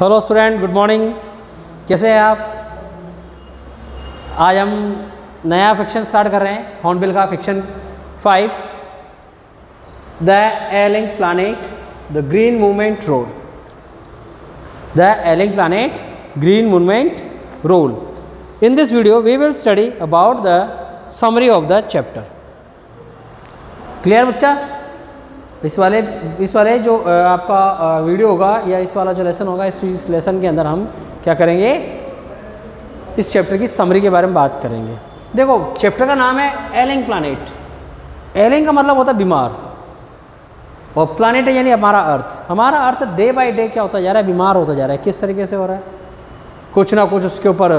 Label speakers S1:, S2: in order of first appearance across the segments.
S1: Hello student good morning कैसे हैं आप? आज हम नया फिक्शन स्टार्ट कर रहे हैं हॉर्नबिल का fiction five the ailing planet the green movement role the ailing planet green movement role in this video we will study about the summary of the chapter clear बच्चा? इस वाले इस वाले जो आपका वीडियो होगा या इस वाला जो लेसन होगा इस, लेसन के अंदर हम क्या करेंगे? इस चैप्टर की समरी के बारे में बात करेंगे। देखो चैप्टर का नाम है एलिंग प्लानिट एलिंग का मतलब होता है बीमार। और प्लानिट यानी हमारा अर्थ हमारा अर्थ डे बाय डे क्या होता जा रहा है? बीमार होता जा रहा है। किस तरीके से हो रहा है? कुछ ना कुछ उसके ऊपर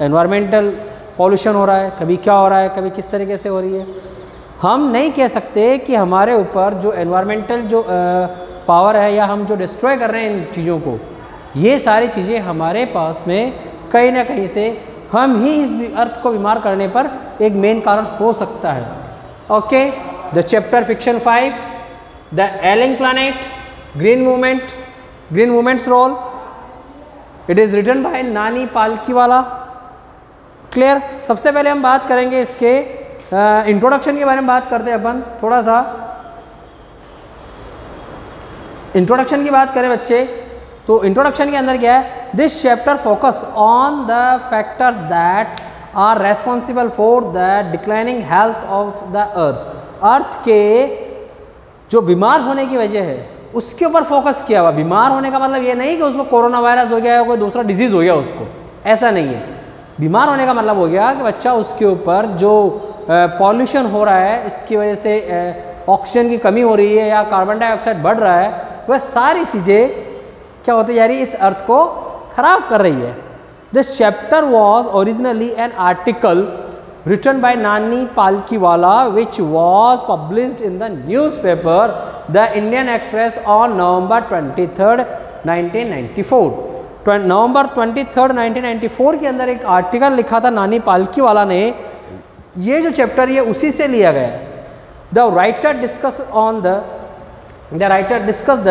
S1: एनवायरमेंटल पॉल्यूशन हो रहा है। कभी क्या हो रहा है? कभी किस तरीके से हो रही है? हम नहीं कह सकते कि हमारे ऊपर जो एनवायरमेंटल जो पावर है या हम जो डिस्ट्रॉय कर रहे हैं इन चीज़ों को, ये सारी चीज़ें हमारे पास में कहीं ना कहीं से हम ही इस अर्थ को बीमार करने पर एक मेन कारण हो सकता है। Okay the chapter fiction five the ailing planet green movement green movements role it is written by Nani Palkhivala clear सबसे पहले हम बात करेंगे इसके इंट्रोडक्शन के बारे में बात करते हैं अपन, थोड़ा सा। इंट्रोडक्शन की बात करें बच्चे तो इंट्रोडक्शन के अंदर क्या है? This chapter focus on the factors that are responsible for the declining health of the earth earth के जो बीमार होने की वजह है, उसके ऊपर फोकस किया हुआ। बीमार होने का मतलब ये नहीं कि उसको कोरोना वायरस हो गया या कोई दूसरा डिज़ीज़ हो गया उसको। ऐसा नहीं है। बीमार होने का मतलब हो गया कि बच्चा उसके ऊपर जो पॉल्यूशन हो रहा है, इसकी वजह से ऑक्सीजन की कमी हो रही है या कार्बन डाइऑक्साइड बढ़ रहा है, वह सारी चीज़ें क्या होती जा रही है, इस अर्थ को खराब कर रही है। This chapter was originally an article written by Nani Palkiwala, which was published in the newspaper, The Indian Express, on November 23rd 1994 नवंबर 23rd 1994 के अंदर एक आर्टिकल लिखा था नानी पालकी वाला ने ये जो चैप्टर ये उसी से लिया गया है। The writer discuss on the the writer discuss the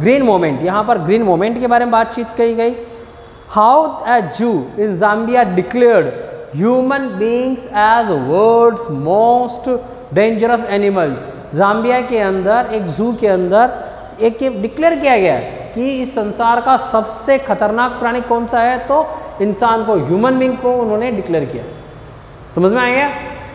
S1: green moment यहाँ पर ग्रीन मोमेंट के बारे में बातचीत कही गई। How a zoo in Zambia declared human beings as world's most dangerous animal Zambia के अंदर, एक जू के अंदर, एक डिक्लेयर किया गया कि इस संसार का सबसे खतरनाक प्राणी कौन सा है? तो इंसान को ह्यूमन बींग को उन्होंने डिक्लेयर किया। समझ में आ गया?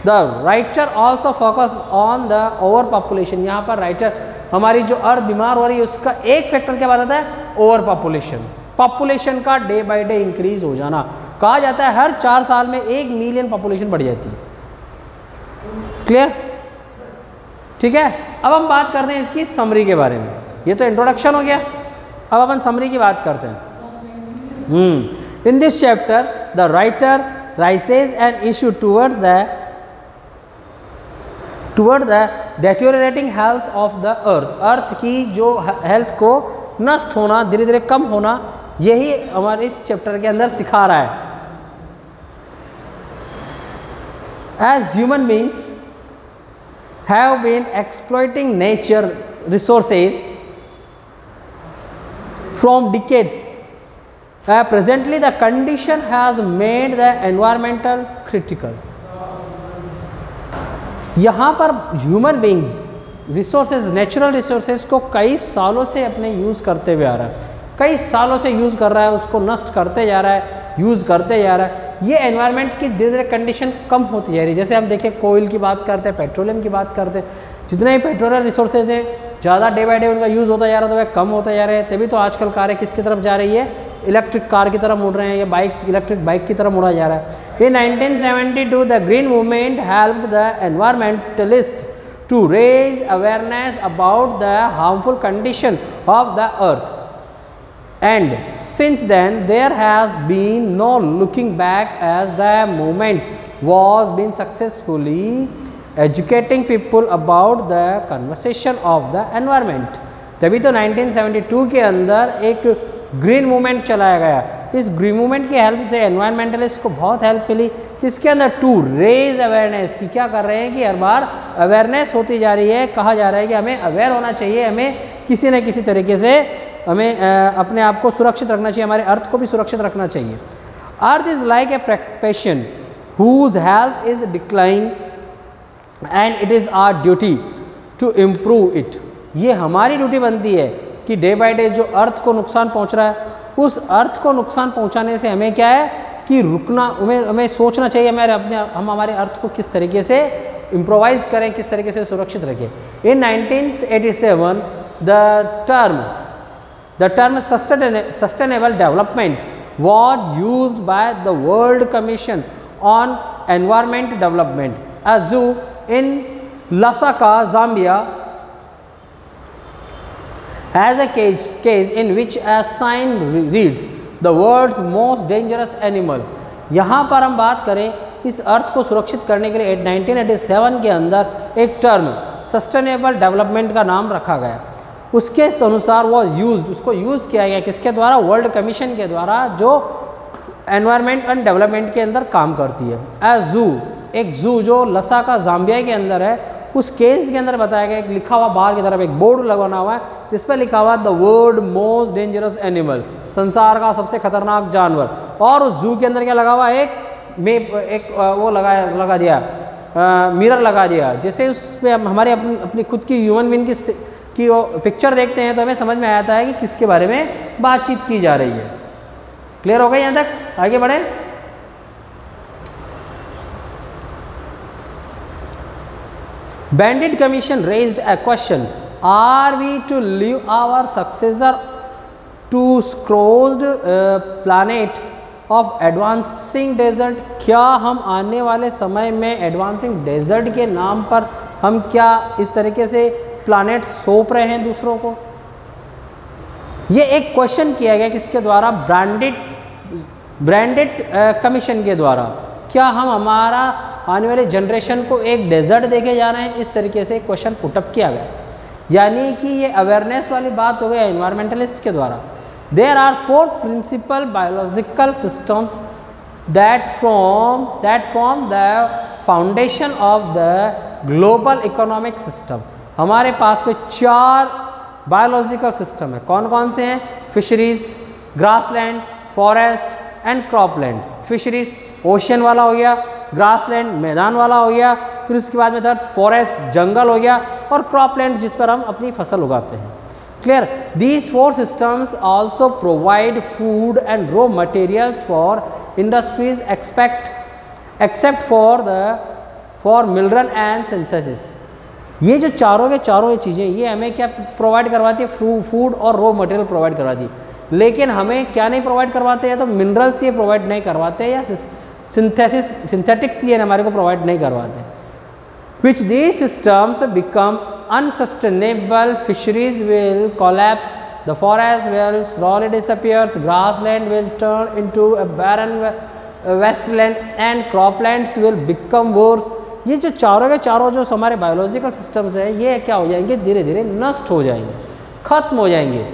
S1: The writer also focus on the over population यहाँ पर राइटर हमारी जो अर्थ बीमार हो रही है, उसका एक फैक्टर क्या बताता है? ओवर पॉपुलेशन पॉपुलेशन का डे बाई डे इंक्रीज हो जाना। कहा जाता है, हर चार साल में एक मिलियन पॉपुलेशन बढ़ जाती है। क्लियर ठीक है? अब हम बात करते हैं इसकी समरी के बारे में। ये तो इंट्रोडक्शन हो गया। अब अपन समरी की बात करते हैं। In this chapter the writer raises an issue towards the toward the deteriorating health of the earth earth की जो हेल्थ को नष्ट होना धीरे धीरे कम होना, यही हमारे इस चैप्टर के अंदर सिखा रहा है as human beings have been exploiting nature resources from decades. Uh, presently, the condition has made the environmental critical. यहाँ पर human beings resources natural resources को कई सालों से अपने यूज़ करते हुए आ रहा है। कई सालों से यूज़ कर रहा है उसको नष्ट करते जा रहा है यूज़ करते जा रहा है। ये एनवायरनमेंट की धीरे धीरे कंडीशन कम होती जा रही है। जैसे हम देखें कोयल की बात करते हैं पेट्रोलियम की बात करते हैं जितने भी पेट्रोलियम रिसोर्सेज हैं ज़्यादा डे बाई डे उनका यूज़ होता जा रहा है तो वह कम होता जा रहा है। तभी तो आजकल कारें किसकी तरफ़ जा रही है? इलेक्ट्रिक कार की तरफ़ मुड़ रहे हैं या बाइक्स, इलेक्ट्रिक बाइक की तरह मुड़ा जा रहा है। In 1972 seventy two the green movement help the environmentalist to raise awareness about the harmful condition of the earth and since then there has been no looking back as the movement was been successfully educating people about the conversation of the environment तभी तो 1972 के अंदर एक green movement चलाया गया। इस green movement की help से एनवायरमेंटलिस्ट को बहुत हेल्प मिली। इसके अंदर टू रेज अवेयरनेस की क्या कर रहे हैं कि हर बार अवेयरनेस होती जा रही है, कहा जा रहा है कि हमें अवेयर होना चाहिए, हमें किसी न किसी तरीके से, हमें अपने आप को सुरक्षित रखना चाहिए, हमारे अर्थ को भी सुरक्षित रखना चाहिए। Earth is like a patient whose health is decline and it is our duty to improve it ये हमारी ड्यूटी बनती है। कि डे बाय डे जो अर्थ को नुकसान पहुँच रहा है उस अर्थ को नुकसान पहुँचाने से हमें क्या है कि रुकना हमें हमें सोचना चाहिए हमारे अपने हम हमारे अर्थ को किस तरीके से इम्प्रोवाइज करें किस तरीके से सुरक्षित रखें। In 1987 the term the term sustainable development was use by the world commission on environment development a zoo in Lasaka, Zambia, as a case, case in which a sign reads the world's most dangerous animal. यहाँ पर हम बात करें इस अर्थ को सुरक्षित करने के लिए 1987 के अंदर एक टर्म सस्टेनेबल डेवलपमेंट का नाम रखा गया। उसके अनुसार वो यूज़ उसको यूज़ किया गया किसके द्वारा? वर्ल्ड कमीशन के द्वारा जो एनवायरमेंट एंड डेवलपमेंट के अंदर काम करती है। एज जू एक जू जो लसा का जाम्बिया के अंदर है उस केस के अंदर बताया गया एक लिखा हुआ बाहर की तरफ़ एक बोर्ड लगाना हुआ है, जिस पर लिखा हुआ है the world most dangerous animal संसार का सबसे खतरनाक जानवर। और उस जू के अंदर क्या लगा हुआ एक में, एक वो लगाया लगा दिया मिरर लगा दिया जैसे उस पर हमारे अपनी अपनी खुद की ह्यूमन बीन की की वो पिक्चर देखते हैं तो हमें समझ में आता है कि किसके बारे में बातचीत की जा रही है। क्लियर हो गया यहाँ तक? आगे बढ़े। Bandit Commission raised a question. Are we to leave our successor to closed uh, planet of advancing desert? क्या हम आने वाले समय में एडवांसिंग डेजर्ट के नाम पर हम क्या इस तरीके से प्लानट सौंप रहे हैं दूसरों को? ये एक क्वेश्चन किया गया किसके द्वारा? ब्रांडेड ब्रांडेड कमीशन के द्वारा। क्या हम हमारा आने वाले जनरेशन को एक डेजर्ट देखे जा रहे हैं। इस तरीके से क्वेश्चन पुटअप किया गया। यानी कि ये अवेयरनेस वाली बात हो गई इन्वायरमेंटलिस्ट के द्वारा। There are four principal biological systems that from that form the foundation of the global economic system हमारे पास पे चार बायोलॉजिकल सिस्टम है। कौन कौन से हैं? Fisheries grassland forest and cropland fisheries ocean वाला हो गया। ग्रासलैंड मैदान वाला हो गया, फिर उसके बाद में थर्ड फॉरेस्ट जंगल हो गया और क्रॉपलैंड जिस पर हम अपनी फ़सल उगाते हैं। Clear these four systems also provide food and raw materials for industries expect except for the for mineral and synthesis ये जो चारों के चारों ये चीज़ें, ये हमें क्या प्रोवाइड करवाती है? फ़ूड और रो मटेरियल प्रोवाइड करवाती है। लेकिन हमें क्या नहीं प्रोवाइड करवाते हैं तो मिनरल्स ये प्रोवाइड नहीं करवाते या सिंथेसिस सिंथेटिक्स ये हमारे को प्रोवाइड नहीं करवाते। Which the systems become unsustainable fisheries will collapse the forest will slowly disappears grassland will turn into a barren wasteland and croplands will become worse. ये जो चारों के चारों जो हमारे बायोलॉजिकल सिस्टम्स हैं, ये क्या हो जाएँगे? धीरे धीरे नष्ट हो जाएँगे। खत्म हो जाएँगे।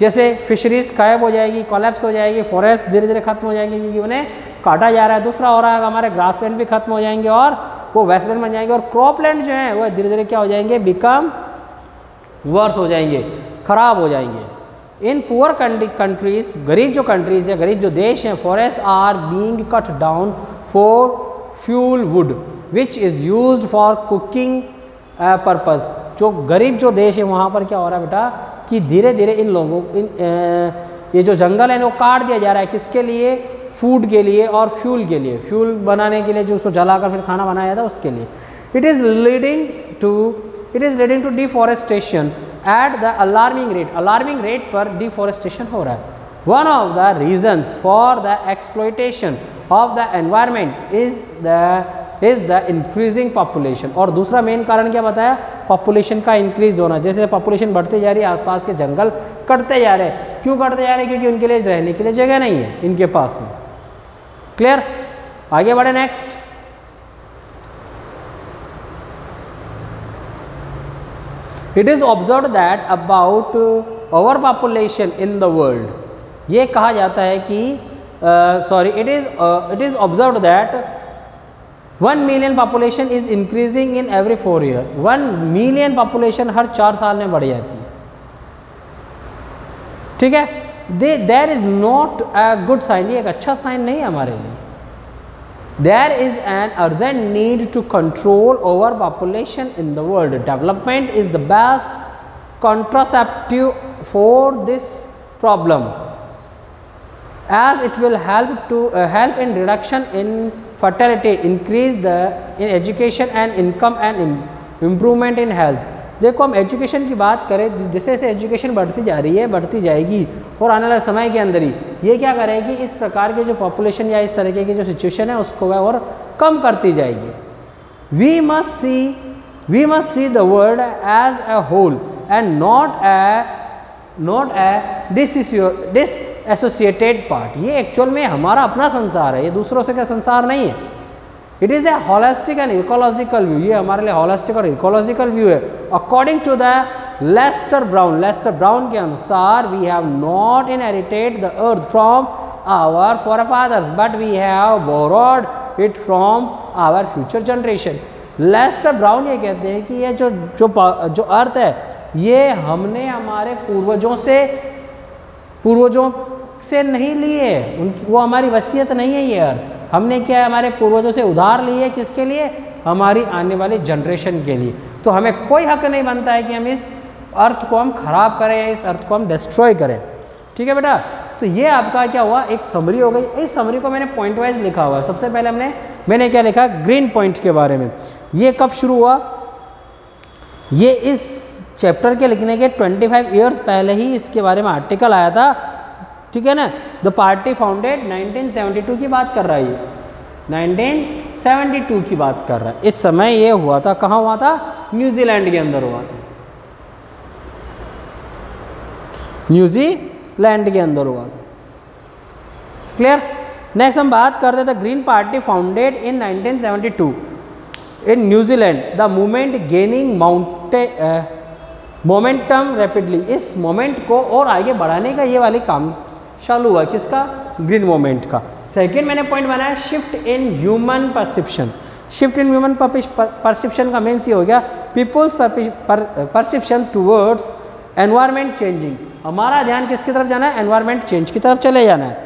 S1: जैसे फिशरीज गायब हो जाएगी कोलेप्स हो जाएगी फॉरेस्ट धीरे धीरे खत्म हो जाएँगे क्योंकि उन्हें काटा जा रहा है दूसरा हो रहा है हमारे ग्रासलैंड भी खत्म हो जाएँगे और वो वेस्टलैंड बन जाएँगे और क्रॉपलैंड जो है वो धीरे धीरे क्या हो जाएँगे बिकम वर्स हो जाएँगे खराब हो जाएँगे। इन पुअर कंट्रीज़ गरीब जो कंट्रीज़ है गरीब जो देश हैं forest are being cut down for fuel wood which is use for cooking purpose जो गरीब जो देश है वहाँ पर क्या हो रहा है बेटा कि धीरे धीरे इन लोगों इन आ, ये जो जंगल है वो काट दिया जा रहा है। किसके लिए? फ़ूड के लिए और फ्यूल के लिए। फ्यूल बनाने के लिए जो उसको जलाकर फिर खाना बनाया था, उसके लिए। It is leading to it is leading to deforestation at the alarming rate alarming rate पर डिफॉरेस्टेशन हो रहा है। One of the reasons for the exploitation of the environment is the is the increasing population और दूसरा main कारण क्या बताया? Population का इंक्रीज होना। जैसे पॉपुलेशन बढ़ते जा रही है, आसपास के जंगल कटते जा रहे हैं। क्यों कटते जा रहे हैं? क्योंकि उनके लिए रहने के लिए जगह नहीं है, इनके पास में। क्लियर आगे बढ़े next it is observe that about over population in the world ये कहा जाता है कि sorry it is it is observe that one million population is increasing in every four year one million population हर चार साल में बढ़ जाती है। ठीक है? they there is not a good sign ये एक अच्छा साइन नहीं है हमारे लिए there is an urgent need to control over population in the world development is the best contraceptive for this problem as it will help to uh, help in reduction in fertility increase the in education and income and Im, improvement in health देखो हम education की बात करें जैसे जैसे education बढ़ती जा रही है, बढ़ती जाएगी और आने वाले समय के अंदर ही ये क्या करेगी, इस प्रकार के जो पॉपुलेशन या इस तरीके की जो सिचुएशन है, उसको वह और कम करती जाएगी। We must see we must see the world as a whole and not a not a your this associated part ये एक्चुअल में हमारा अपना संसार है, ये दूसरों से का संसार नहीं है? It is a holistic and ecological view ये हमारे लिए होलिस्टिक और इकोलॉजिकल व्यू है। According to the Lester Brown Lester Brown के अनुसार we have not inherited the earth from our forefathers but we have borrowed it from our future generation Lester Brown ये कहते हैं कि ये जो जो जो अर्थ है, ये हमने हमारे पूर्वजों से पूर्वजों से नहीं लिए उनकी, वो हमारी वसीयत नहीं है ये अर्थ हमने क्या है, हमारे पूर्वजों से उधार लिए किसके लिए? हमारी आने वाली जनरेशन के लिए। तो हमें कोई हक नहीं बनता है कि हम इस अर्थ को हम खराब करें इस अर्थ को हम डिस्ट्रॉय करें। ठीक है बेटा? तो ये आपका क्या हुआ? एक समरी हो गई। इस समरी को मैंने पॉइंट वाइज लिखा हुआ सबसे पहले हमने, मैंने क्या लिखा? ग्रीन पॉइंट के बारे में। ये कब शुरू हुआ? ये इस चैप्टर के लिखने के 25 इयर्स पहले ही इसके बारे में आर्टिकल आया था। ठीक है ना? द पार्टी फाउंडेड 1972 की बात कर रहा है ये। 1972 की बात कर रहा है। इस समय ये हुआ था, कहाँ हुआ था? न्यूजीलैंड के अंदर हुआ था। न्यूजीलैंड के अंदर हुआ था। क्लियर नेक्स्ट हम बात करते थे green party founded in 1972 in New Zealand the movement gaining mount momentum rapidly इस मोमेंट को और आगे बढ़ाने का ये वाली काम चालू हुआ, किसका? ग्रीन मोमेंट का। सेकेंड मैंने पॉइंट बनाया shift in human perception shift in human perception का मीन्स ये हो गया people's perception towards environment changing हमारा ध्यान किसकी तरफ़ जाना है? एनवायरमेंट चेंज की तरफ़ चले जाना है।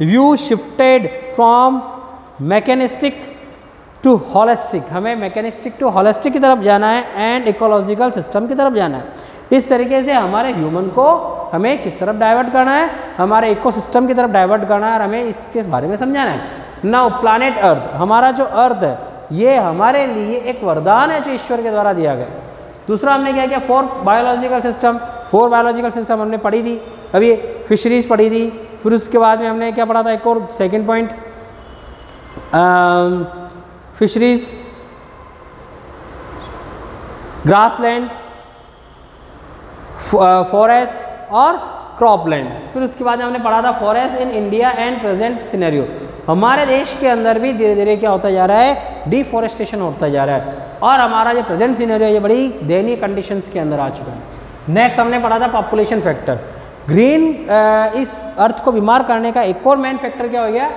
S1: View shifted from mechanistic to holistic हमें मैकेनिस्टिक टू हॉलिस्टिक की तरफ़ जाना है एंड इकोलॉजिकल सिस्टम की तरफ़ जाना है। इस तरीके से हमारे ह्यूमन को हमें किस तरफ़ डाइवर्ट करना है? हमारे इकोसिस्टम की तरफ़ डाइवर्ट करना है और हमें इसके बारे में समझाना है। नाउ प्लानट अर्थ हमारा जो अर्थ है, ये हमारे लिए एक वरदान है जो ईश्वर के द्वारा दिया गया। दूसरा हमने क्या किया? Four biological system four biological system हमने पढ़ी थी। अभी फिशरीज पढ़ी थी। फिर उसके बाद में हमने क्या पढ़ा था? एक और second point fisheries grassland forest और क्रॉपलैंड फिर उसके बाद हमने पढ़ा था forest in India and present scenario हमारे देश के अंदर भी धीरे धीरे क्या होता जा रहा है? डिफॉरेस्टेशन होता जा रहा है। और हमारा जो प्रेजेंट सिनेरियो ये बड़ी दयनीय कंडीशंस के अंदर आ चुका है। नेक्स्ट हमने पढ़ा था पॉपुलेशन फैक्टर ग्रीन इस अर्थ को बीमार करने का एक और मेन फैक्टर क्या हो गया?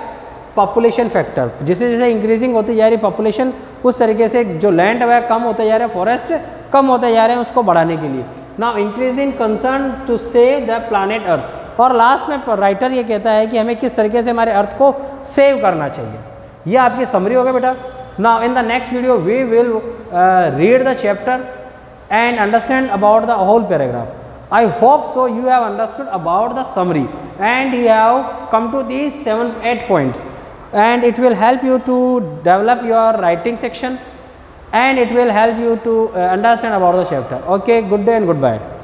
S1: पॉपुलेशन फैक्टर जैसे जैसे इंक्रीजिंग होती जा रही पॉपुलेशन उस तरीके से जो लैंड है कम होते जा रहे हैं फॉरेस्ट कम होते जा रहे हैं उसको बढ़ाने के लिए। Now increasing concern to save the planet earth और लास्ट में राइटर ये कहता है कि हमें किस तरीके से हमारे अर्थ को सेव करना चाहिए। ये आपकी समरी होगा बेटा। Now in the next video we will read the chapter and understand about the whole paragraph I hope so you have understood about the summary and you have come to these seven eight points and it will help you to develop your writing section. And it will help you to uh, understand about the chapter. Okay good day and goodbye